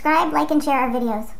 Subscribe, like, and share our videos.